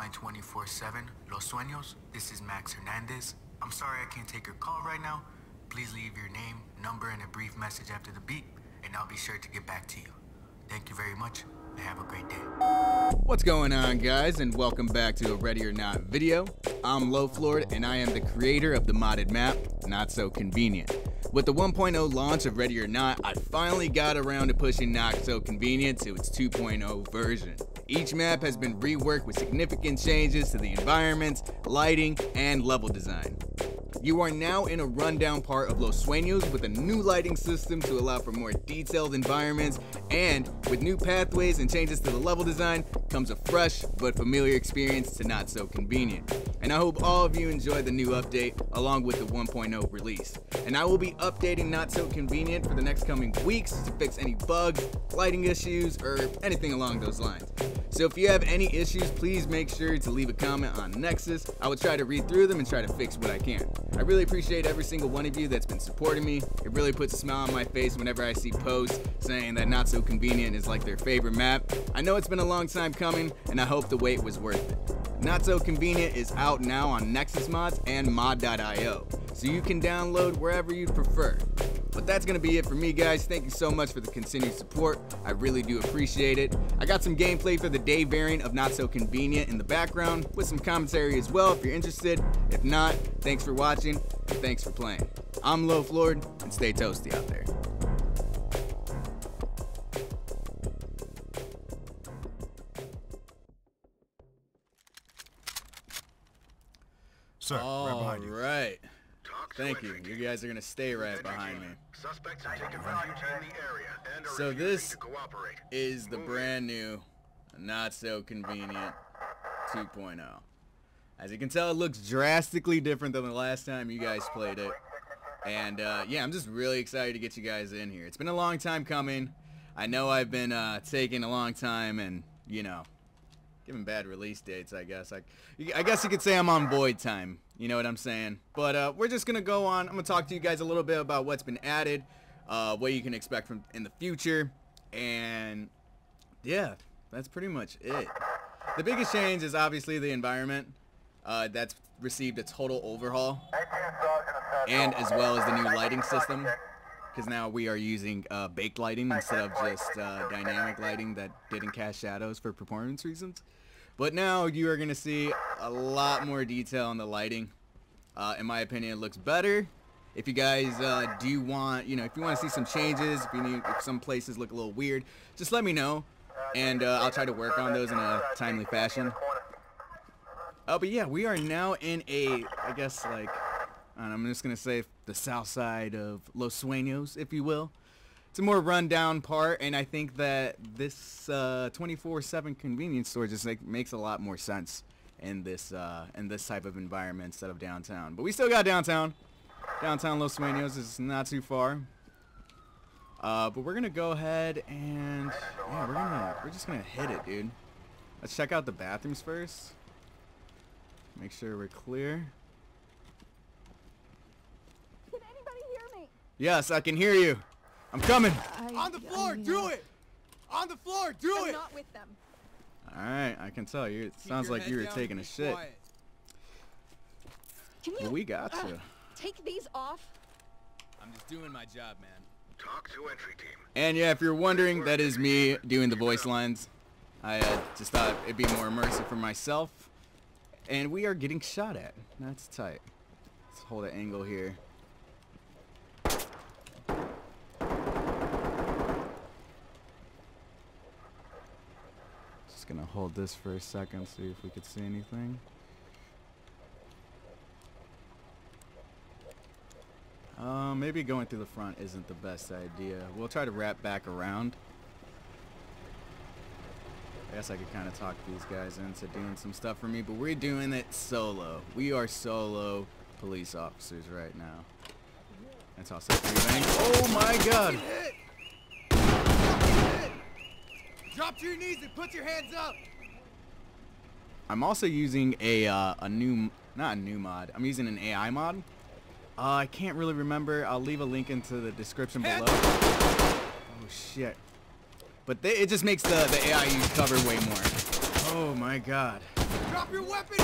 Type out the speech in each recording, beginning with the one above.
Hotline 24-7, Los Sueños. This is Max Hernandez. I'm sorry I can't take your call right now. Please leave your name, number, and a brief message after the beep, and I'll be sure to get back to you. Thank you very much, and have a great day. What's going on guys and welcome back to a Ready or Not video. I'm Loaf Lord and I am the creator of the modded map, Not So Convenient. With the 1.0 launch of Ready or Not, I finally got around to pushing Not So Convenient to its 2.0 version. Each map has been reworked with significant changes to the environments, lighting, and level design. You are now in a rundown part of Los Sueños with a new lighting system to allow for more detailed environments, and with new pathways and changes to the level design comes a fresh but familiar experience to Not So Convenient. And I hope all of you enjoy the new update along with the 1.0 release. And I will be updating Not So Convenient for the next coming weeks to fix any bugs, lighting issues, or anything along those lines. So if you have any issues, please make sure to leave a comment on Nexus. I will try to read through them and try to fix what I can. I really appreciate every single one of you that's been supporting me. It really puts a smile on my face whenever I see posts saying that Not So Convenient is like their favorite map. I know it's been a long time coming, and I hope the wait was worth it. Not So Convenient is out now on Nexus Mods and mod.io, so you can download wherever you prefer. But that's gonna be it for me, guys. Thank you so much for the continued support. I really do appreciate it. I got some gameplay for the day variant of Not So Convenient in the background with some commentary as well if you're interested. If not, thanks for watching and thanks for playing. I'm Loaf Lord, and stay toasty out there. Sir, right behind you. right. Talk Thank you. You guys are gonna stay right Entry behind me. Suspects have taken refuge in the area and are So this to cooperate. is the Move brand new, not so convenient 2.0. As you can tell, it looks drastically different than the last time you guys played it. And uh, yeah, I'm just really excited to get you guys in here. It's been a long time coming. I know I've been uh, taking a long time and, you know, giving bad release dates, I guess. I, I guess you could say I'm on void time. You know what I'm saying? But uh, we're just going to go on. I'm going to talk to you guys a little bit about what's been added, uh, what you can expect from in the future, and yeah, that's pretty much it. The biggest change is obviously the environment. Uh, that's received a total overhaul, and as well as the new lighting system, because now we are using uh, baked lighting instead of just uh, dynamic lighting that didn't cast shadows for performance reasons. But now you are going to see a lot more detail on the lighting. Uh, in my opinion, it looks better. If you guys uh, do want, you know, if you want to see some changes, if you need, if some places look a little weird, just let me know, and uh, I'll try to work on those in a timely fashion. Oh, but yeah, we are now in a, I guess, like, Know, I'm just gonna say the south side of Los Sueños, if you will. It's a more rundown part, and I think that this 24/7 convenience store just makes a lot more sense in this uh, in this type of environment instead of downtown. But we still got downtown. Downtown Los Sueños is not too far. Uh, but we're gonna go ahead and yeah, we're gonna we're just gonna hit it, dude. Let's check out the bathrooms first. Make sure we're clear. Can anybody hear me? Yes, I can hear you. I'm coming. I, On the floor, I do it! On the floor, do I'm it! not with them. All right, I can tell you. It Keep sounds like you were taking a shit. quiet. Can you Well, we got uh, you. take these off? I'm just doing my job, man. Talk to entry team. And yeah, if you're wondering, that is me doing the voice lines. I uh, just thought it'd be more immersive for myself. And we are getting shot at. That's tight. Let's hold an angle here. Hold this for a second, see if we could see anything. Uh, maybe going through the front isn't the best idea. We'll try to wrap back around. I guess I could kind of talk these guys into doing some stuff for me, but we're doing it solo. We are solo police officers right now. That's also. Oh my god! Drop to your knees and put your hands up! I'm also using a uh, a new, not a new mod. I'm using an AI mod. Uh, I can't really remember. I'll leave a link into the description below. Oh shit! But they, it just makes the the AI use cover way more. Oh my god! Drop your weapon!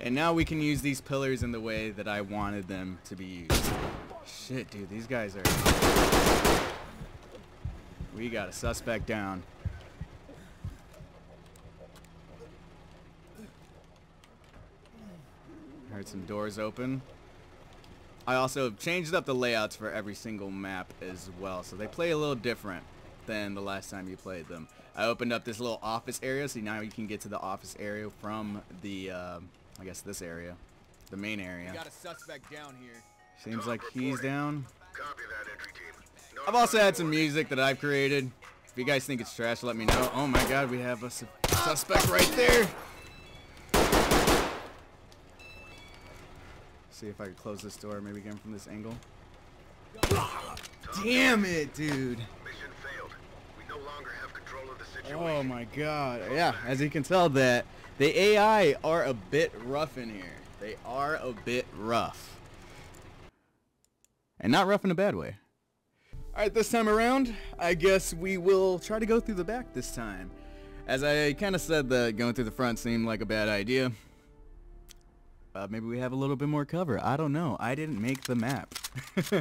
And now we can use these pillars in the way that I wanted them to be used. Shit, dude, these guys are... We got a suspect down. Heard some doors open. I also changed up the layouts for every single map as well, so they play a little different than the last time you played them. I opened up this little office area, so now you can get to the office area from the, uh, I guess this area, the main area. We Got a suspect down here. Seems like he's down. Copy that, entry team. I've also had some music that I've created. If you guys think it's trash, let me know. Oh my god, we have a su suspect right there. See if I can close this door, maybe get him from this angle. Damn it, dude. Mission failed. We no longer have control of the oh situation. Oh my god. Yeah, as you can tell that the AI are a bit rough in here. They are a bit rough. And not rough in a bad way. Alright, this time around, I guess we will try to go through the back this time. As I kind of said that going through the front seemed like a bad idea. Uh, maybe we have a little bit more cover. I don't know. I didn't make the map.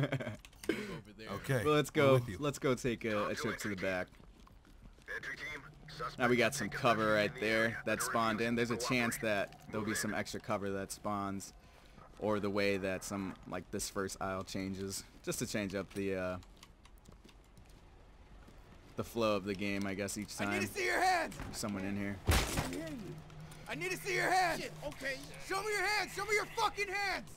Okay. Well, let's go. Let's go take a, a trip to the back. Team, Now we got some cover right the there area that spawned in. There's a chance that there'll be some extra cover that spawns, or the way that some like this first aisle changes, just to change up the uh, the flow of the game, I guess each time I need to see your hands! There's someone in here. I need to see your hands! okay. Show me your hands! Show me your fucking hands!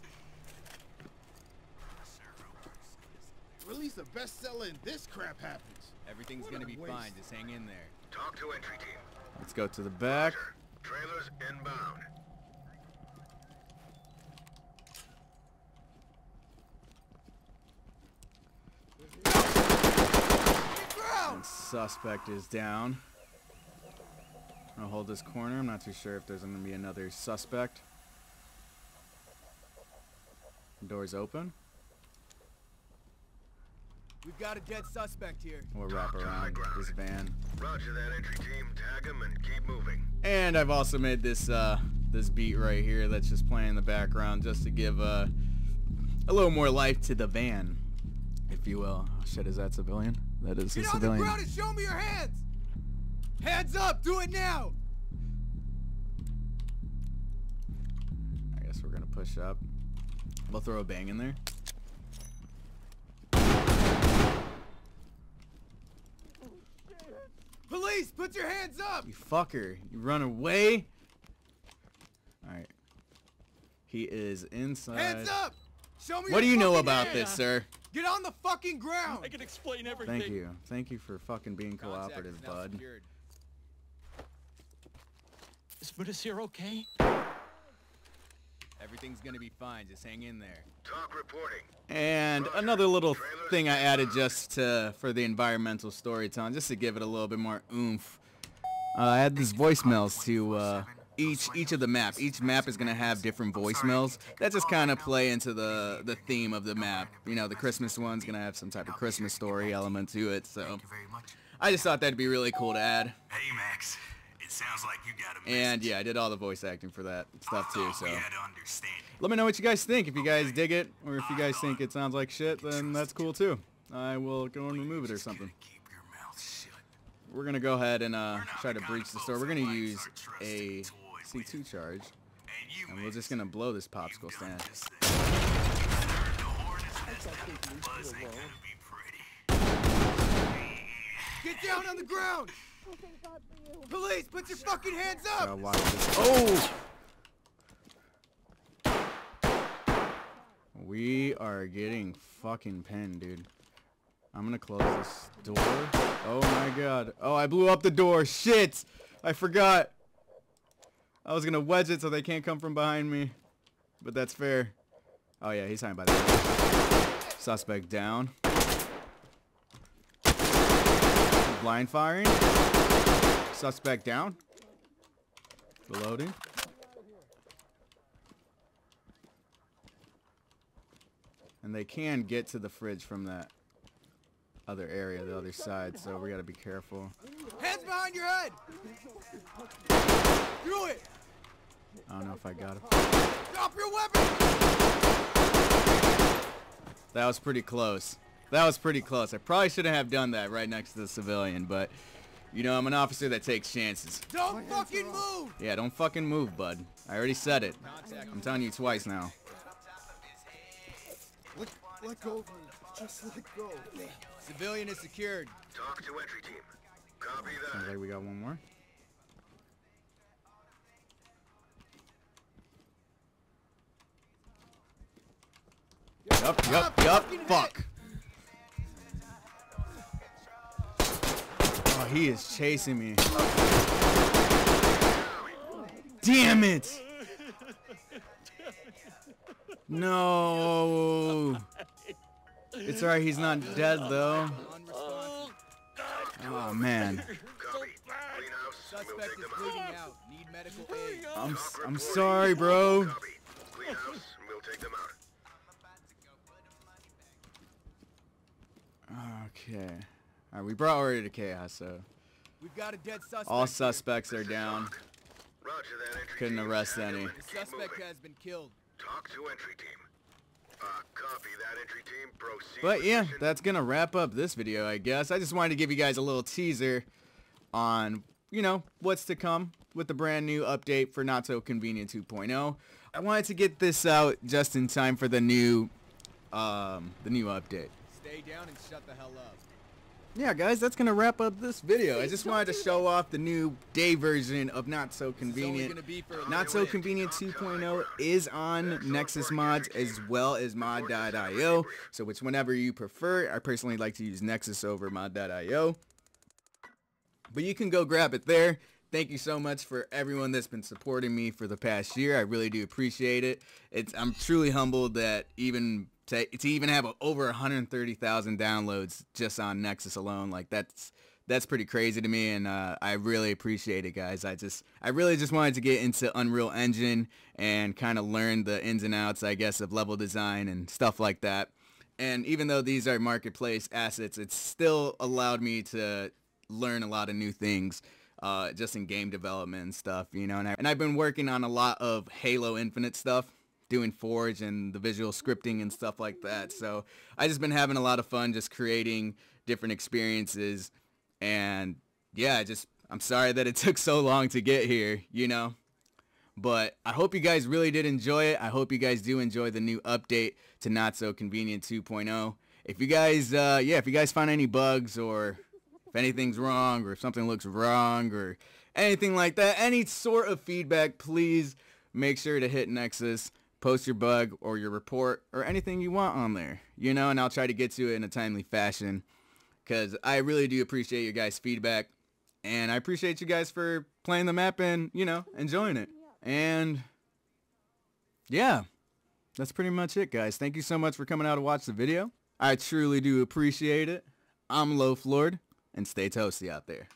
Release a bestseller and this crap happens. Everything's gonna be fine. Just hang in there. Talk to entry team. Let's go to the back. Roger. Trailers inbound. Ground! And suspect is down. I'll hold this corner. I'm not too sure if there's gonna be another suspect. Doors open. We've got a dead suspect here. We'll wrap Talk around this van. Roger that, entry team. Tag him and keep moving. And I've also made this uh, this beat right here that's just playing in the background just to give uh, a little more life to the van, if you will. Oh, shit, is that civilian? That is a Get on the ground and show me your hands! Hands up! Do it now! I guess we're gonna push up. We'll throw a bang in there. Police, put your hands up! You fucker! You run away. All right. He is inside. Hands up! Show me What do you know about hands. this, sir? Get on the fucking ground! I can explain everything. Thank you. Thank you for fucking being cooperative, bud. secured. Is Mudasir okay? Everything's gonna be fine. Just hang in there. Talk reporting. And another little thing I added just to, for the environmental storytelling, just to give it a little bit more oomph. Uh, I had these voicemails to uh, each each of the map. Each map is gonna have different voicemails that just kind of play into the the theme of the map. You know, the Christmas one's gonna have some type of Christmas story element to it. So Thank you very much. I just thought that'd be really cool to add. Hey, Max. It sounds like you got a. And yeah, I did all the voice acting for that stuff too. So had understanding. let me know what you guys think. If you guys dig it, or if you guys think it sounds like shit, then that's cool too. I will go and remove it or something. Keep your mouth shut. We're gonna go ahead and uh, try to breach the store. We're gonna use a C2 charge, And you, and we're just gonna blow this popsicle done stand. just that. Stirring the hornet's nest and the buzz ain't gonna be pretty. Get down on the ground! Police, put your fucking hands up! So watch this. Oh! We are getting fucking pinned, dude. I'm gonna close this door. Oh my god. Oh, I blew up the door. Shit! I forgot. I was gonna wedge it so they can't come from behind me. But that's fair. Oh yeah, he's hiding by the. Suspect down. Blind firing. Suspect down. Reloading. And they can get to the fridge from that. Other area, the other side, so we gotta be careful. Hands behind your head! Do it! I don't know if I got him. Drop your weapon! That was pretty close. That was pretty close. I probably shouldn't have done that right next to the civilian, but you know, I'm an officer that takes chances. Don't fucking move! Yeah, don't fucking move, bud. I already said it. I'm telling you twice now. Let, let go of me. Just let go. Civilian is secured. Talk to entry team. Copy Sounds that. like we got one more. Yup, yup, yup. Fuck. Oh, he is chasing me. Damn it! No. It's alright, he's not dead though. Oh man. Copy. Clean house. We'll Suspect take is them out. bleeding out. Need medical aid. I'm I'm sorry, bro. Copy. Clean house. We'll take them out. Okay. Alright, we brought order to chaos, so We've got a dead suspect. all here. suspects are down. Roger that entry Couldn't arrest Handle any. The suspect has been killed. Talk to entry team. But yeah, that's gonna wrap up this video, I guess. I just wanted to give you guys a little teaser on, you know, what's to come with the brand new update for Not So Convenient 2.0. I wanted to get this out just in time for the new, um, the new update. Stay down and shut the hell up. Yeah, guys, that's gonna wrap up this video. I just wanted to show off the new day version of Not So It's Convenient. gonna be for Not So. Convenient 2.0 is on Nexus Mods as well as Mod.io. So which whenever you prefer, I personally like to use Nexus over Mod.io. But you can go grab it there. Thank you so much for everyone that's been supporting me for the past year. I really do appreciate it. It's I'm truly humbled that even to, to even have a, over 130,000 downloads just on Nexus alone, like that's that's pretty crazy to me, and uh, I really appreciate it, guys. I just I really just wanted to get into Unreal Engine and kind of learn the ins and outs, I guess, of level design and stuff like that. And even though these are marketplace assets, it's still allowed me to learn a lot of new things uh, just in game development and stuff, you know. And, I, and I've been working on a lot of Halo Infinite stuff, doing Forge and the visual scripting and stuff like that. So I just been having a lot of fun just creating different experiences. And yeah, just I'm sorry that it took so long to get here, you know. But I hope you guys really did enjoy it. I hope you guys do enjoy the new update to Not So Convenient 2.0. If you guys, uh, yeah, if you guys find any bugs or if anything's wrong or if something looks wrong or anything like that, any sort of feedback, please make sure to hit Nexus, post your bug or your report or anything you want on there, you know, and I'll try to get to it in a timely fashion because I really do appreciate your guys' feedback and I appreciate you guys for playing the map and, you know, enjoying it. And yeah, that's pretty much it, guys. Thank you so much for coming out to watch the video. I truly do appreciate it. I'm Loaf Lord, and stay toasty out there.